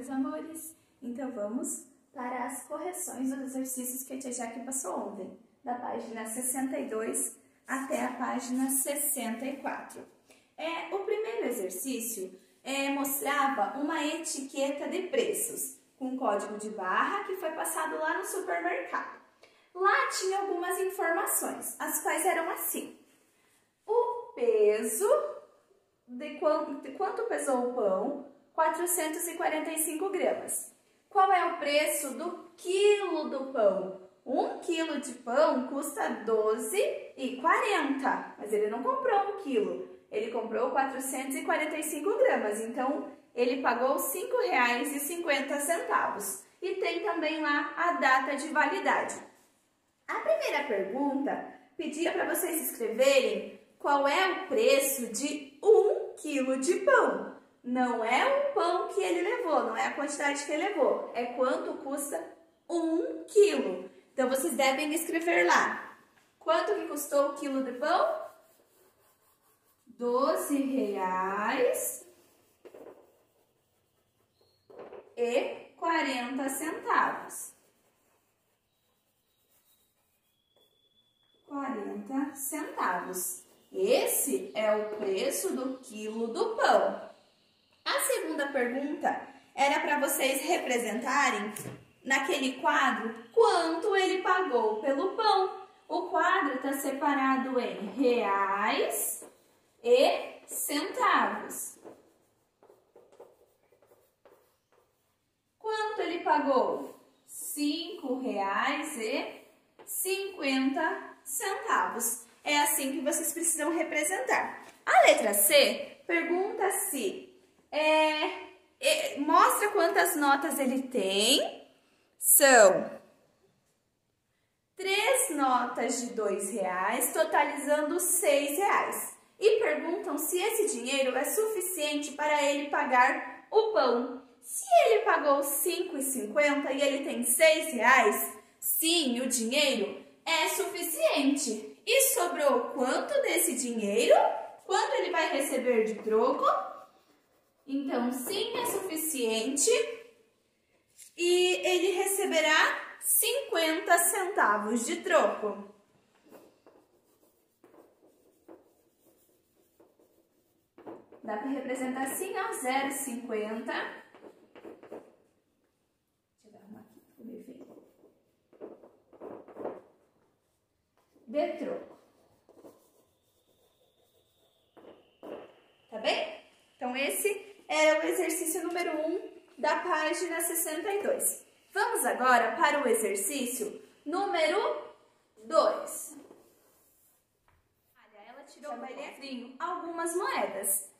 meus amores? Então vamos para as correções dos exercícios que a tia Jaque passou ontem, da página 62 até a página 64. É, o primeiro exercício é, mostrava uma etiqueta de preços, com código de barra que foi passado lá no supermercado. Lá tinha algumas informações, as quais eram assim. O peso, de quanto, de quanto pesou o pão, 445 gramas. Qual é o preço do quilo do pão? Um quilo de pão custa 12,40, mas ele não comprou um quilo, ele comprou 445 gramas, então ele pagou R$ 5,50. E tem também lá a data de validade. A primeira pergunta pedia para vocês escreverem qual é o preço de um quilo de pão. Não é o pão que ele levou, não é a quantidade que ele levou, é quanto custa um quilo. Então, vocês devem escrever lá. Quanto que custou o quilo de pão? Doze reais e quarenta centavos. Quarenta centavos. Esse é o preço do quilo do pão. Pergunta era para vocês representarem naquele quadro quanto ele pagou pelo pão. O quadro está separado em reais e centavos. Quanto ele pagou? Cinco reais e cinquenta centavos. É assim que vocês precisam representar. A letra C pergunta se é, é, mostra quantas notas ele tem. São três notas de dois reais, totalizando seis reais. E perguntam se esse dinheiro é suficiente para ele pagar o pão. Se ele pagou R$ 5,50 e ele tem seis reais, sim, o dinheiro é suficiente. E sobrou quanto desse dinheiro? Quanto ele vai receber de troco? Então, sim é suficiente e ele receberá 50 centavos de troco. Dá para representar assim, ó, 0,50. Deixa eu arrumar aqui, ficou meio feio. De troco. Tá bem? Então, esse era o exercício número 1 da página 62. Vamos agora para o exercício número 2. Olha, ela tirou no livrinho algumas moedas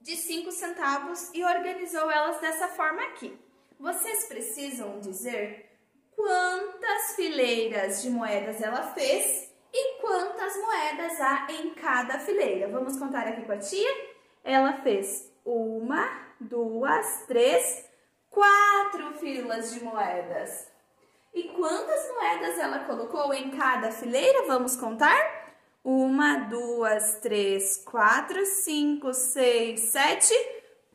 de 5 centavos e organizou elas dessa forma aqui. Vocês precisam dizer quantas fileiras de moedas ela fez e quantas moedas há em cada fileira. Vamos contar aqui com a tia? Ela fez uma, duas, três, quatro filas de moedas. E quantas moedas ela colocou em cada fileira? Vamos contar? Uma, duas, três, quatro, cinco, seis, sete,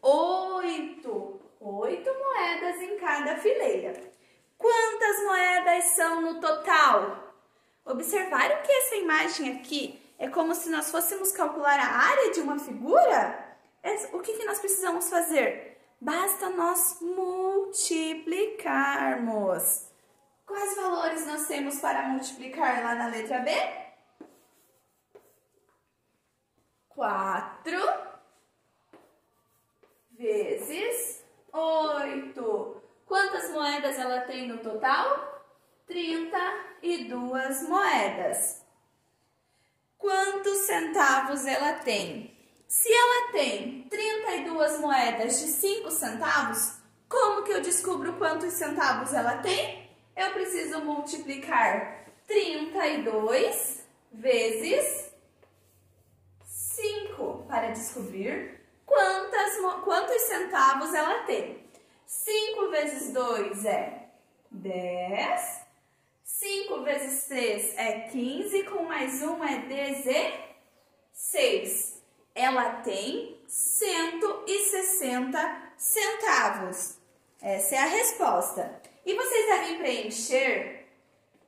oito. Oito moedas em cada fileira. Quantas moedas são no total? Observaram que essa imagem aqui é como se nós fôssemos calcular a área de uma figura? O que, que nós precisamos fazer? Basta nós multiplicarmos. Quais valores nós temos para multiplicar lá na letra B? 4 vezes 8. Quantas moedas ela tem no total? 32 moedas. Quantos centavos ela tem? Se ela tem 32 moedas de 5 centavos, como que eu descubro quantos centavos ela tem? Eu preciso multiplicar 32 vezes 5 para descobrir quantas, quantos centavos ela tem. 5 vezes 2 é 10. 5 vezes 3 é 15, com mais 1 é 16 ela tem 160 centavos. Essa é a resposta. E vocês devem preencher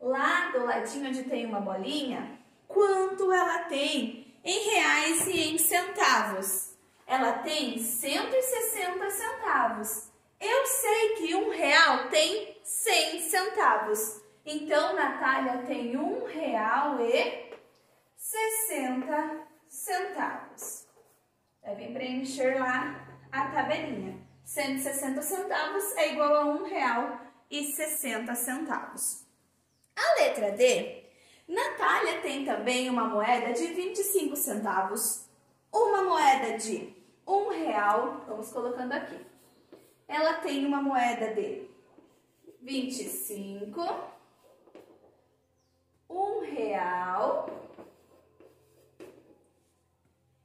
lá do ladinho onde tem uma bolinha, quanto ela tem em reais e em centavos. Ela tem 160 centavos. Eu sei que um real tem 100 centavos. Então, Natália tem um real e 60 centavos. Devem preencher lá a tabelinha. 160 centavos é igual a um real e 60 centavos. A letra D, Natália tem também uma moeda de 25 centavos, uma moeda de um real, vamos colocando aqui. Ela tem uma moeda de 25, um real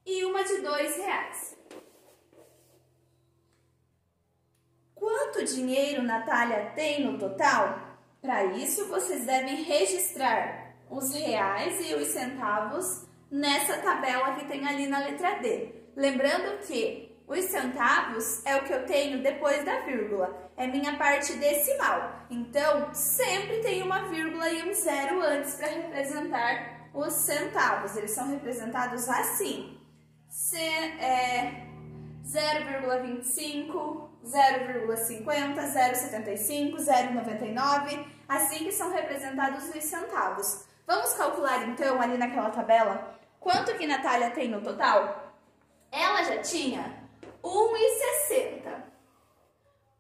e uma de dois reais. Quanto dinheiro Natália tem no total? Para isso, vocês devem registrar os reais e os centavos nessa tabela que tem ali na letra D. Lembrando que os centavos é o que eu tenho depois da vírgula, é minha parte decimal. Então, sempre tem uma vírgula e um zero antes para representar os centavos. Eles são representados assim. C, é, 0,25, 0,50, 0,75, 0,99, assim que são representados os centavos. Vamos calcular então ali naquela tabela quanto que Natália tem no total? Ela já tinha 1,60.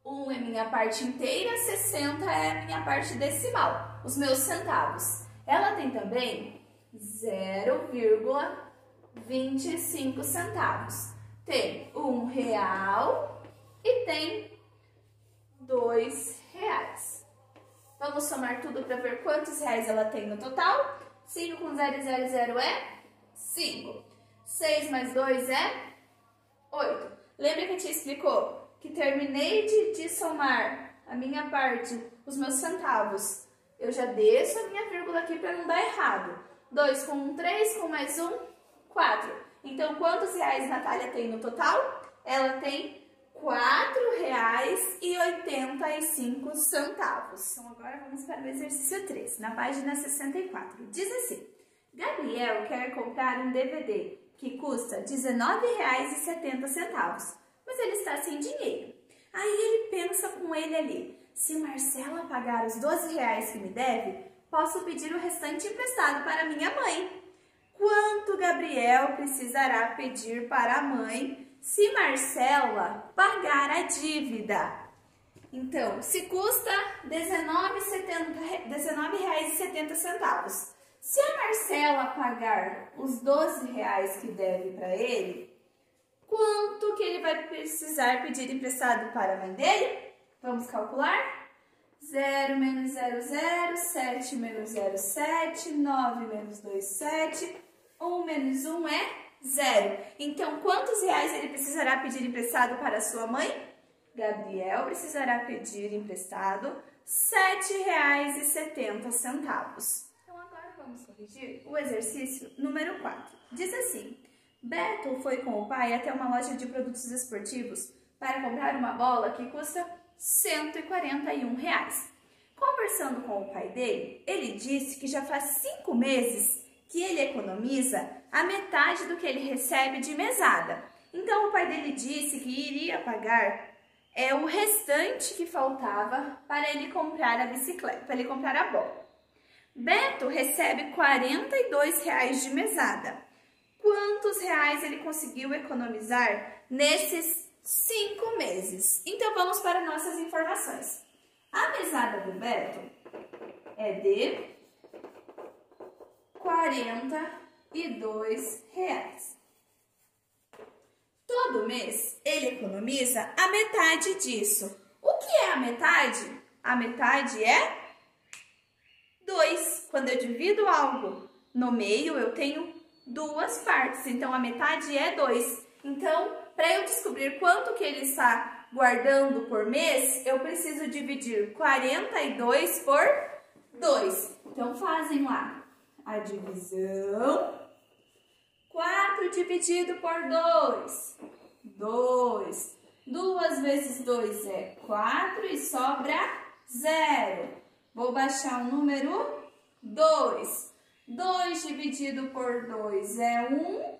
1 é minha parte inteira, 60 é minha parte decimal, os meus centavos. Ela tem também 0,25 centavos. Tem um real e tem dois reais. Vamos somar tudo para ver quantos reais ela tem no total. 5 com 0 0, 0 é 5. 6 mais 2 é 8. Lembra que a tia explicou que terminei de, de somar a minha parte, os meus centavos. Eu já desço a minha vírgula aqui para não dar errado. 2 com 1, 3, com mais 1, 4. Então, quantos reais Natália tem no total? Ela tem R$ 4,85. Então, agora vamos para o exercício 3, na página 64. Diz assim, Gabriel quer comprar um DVD que custa R$ 19,70, mas ele está sem dinheiro. Aí ele pensa com ele ali, se Marcela pagar os 12 reais que me deve, posso pedir o restante emprestado para minha mãe. Quanto Gabriel precisará pedir para a mãe se Marcela pagar a dívida? Então, se custa R$ 19,70, se a Marcela pagar os 12 reais que deve para ele, quanto que ele vai precisar pedir emprestado para a mãe dele? Vamos calcular? 0 menos 0, 0, 7 menos 0, 7, 9 menos 2, 7, 1 menos 1 é 0. Então, quantos reais ele precisará pedir emprestado para sua mãe? Gabriel precisará pedir emprestado R$ 7,70 vamos corrigir o exercício número 4. Diz assim: Beto foi com o pai até uma loja de produtos esportivos para comprar uma bola que custa 141 reais. Conversando com o pai dele, ele disse que já faz cinco meses que ele economiza a metade do que ele recebe de mesada. Então o pai dele disse que iria pagar é o restante que faltava para ele comprar a bicicleta, para ele comprar a bola. Beto recebe R$ 42 de mesada. Quantos reais ele conseguiu economizar nesses cinco meses? Então, vamos para nossas informações. A mesada do Beto é de 42 reais. Todo mês ele economiza a metade disso. O que é a metade? A metade é 2. Quando eu divido algo no meio, eu tenho duas partes. Então, a metade é 2. Então, para eu descobrir quanto que ele está guardando por mês, eu preciso dividir 42 por 2. Então, fazem lá a divisão. 4 dividido por 2. 2. 2 vezes 2 é 4 e sobra 0. Vou baixar o número 2. 2 dividido por 2 é 1.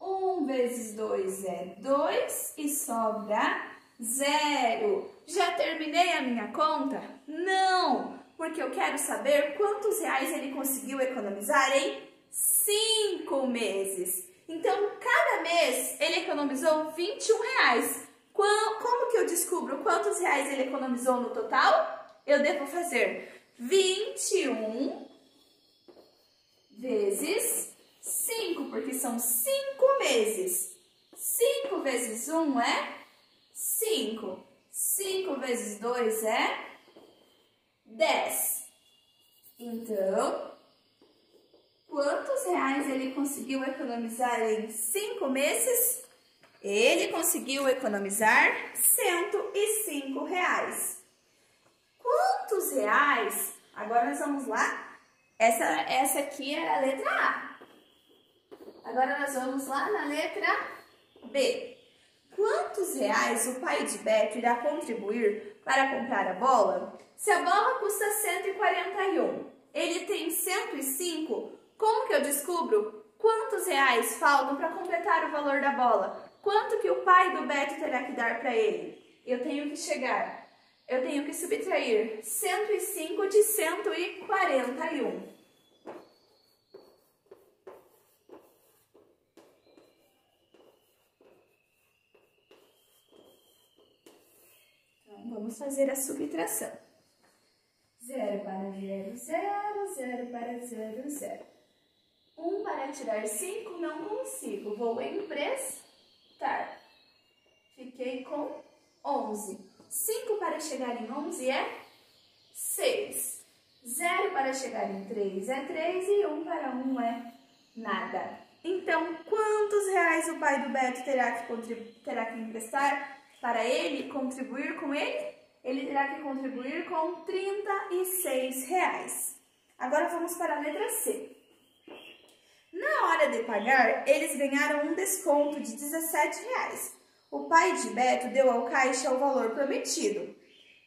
1 vezes 2 é 2 e sobra 0. Já terminei a minha conta? Não, porque eu quero saber quantos reais ele conseguiu economizar em 5 meses. Então, cada mês ele economizou 21 reais. Como que eu descubro quantos reais ele economizou no total? Eu devo fazer 21 vezes 5, porque são 5 meses. 5 vezes 1 é 5. 5 vezes 2 é 10. Então, quantos reais ele conseguiu economizar em 5 meses? Ele conseguiu economizar 105 reais. Quantos reais? Agora nós vamos lá essa, essa aqui era a letra A. Agora nós vamos lá na letra B. Quantos reais o pai de Beto irá contribuir para comprar a bola? Se a bola custa 141, ele tem 105, como que eu descubro quantos reais faltam para completar o valor da bola? Quanto que o pai do Beto terá que dar para ele? Eu tenho que chegar eu tenho que subtrair 105 de 141. Vamos fazer a subtração. 0 para 0, 0, 0 para 0, 0. 1 para tirar 5, não consigo. Vou emprestar. Fiquei com 11. 5 para chegar em 11 é 6. 0 para chegar em 3 é 3 e 1 para 1 é nada. Então, quantos reais o pai do Beto terá que, terá que emprestar para ele contribuir com ele? Ele terá que contribuir com 36 reais. Agora vamos para a letra C. Na hora de pagar, eles ganharam um desconto de 17 reais. O pai de Beto deu ao caixa o valor prometido.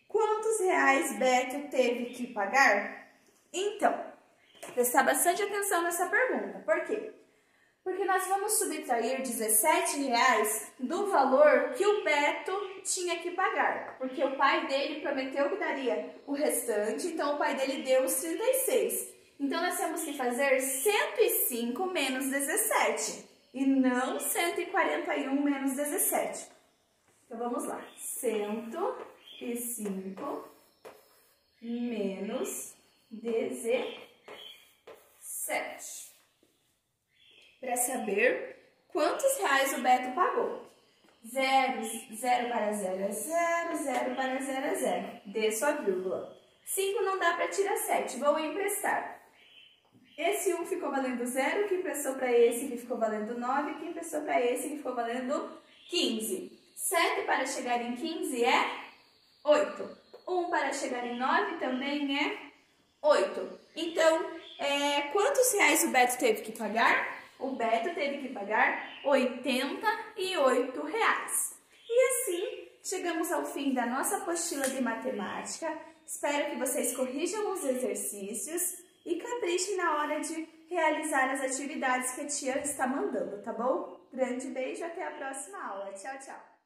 Quantos reais Beto teve que pagar? Então, prestar bastante atenção nessa pergunta. Por quê? Porque nós vamos subtrair 17 reais do valor que o Beto tinha que pagar. Porque o pai dele prometeu que daria o restante, então o pai dele deu os 36. Então nós temos que fazer 105 menos 17 e não 141 menos 17. Então, vamos lá. 105 menos 17. Para saber quantos reais o Beto pagou. 0, 0 para 0 é 0, 0 para 0 é 0. Dê sua vírgula. 5 não dá para tirar 7, vou emprestar. Esse 1 ficou valendo 0, que emprestou para esse que ficou valendo 9, que emprestou para esse que ficou valendo 15. 7 para chegar em 15 é 8. 1 para chegar em 9 também é 8. Então, é, quantos reais o Beto teve que pagar? O Beto teve que pagar 88 reais. E assim, chegamos ao fim da nossa apostila de matemática. Espero que vocês corrijam os exercícios e caprichem na hora de realizar as atividades que a tia está mandando, tá bom? Grande beijo, até a próxima aula. Tchau, tchau!